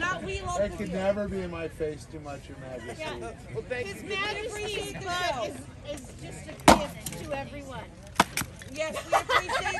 Not we local. That could never be in my face too much, Your Majesty. Well, thank His you. Majesty But but is, is just a gift to everyone. yes, we appreciate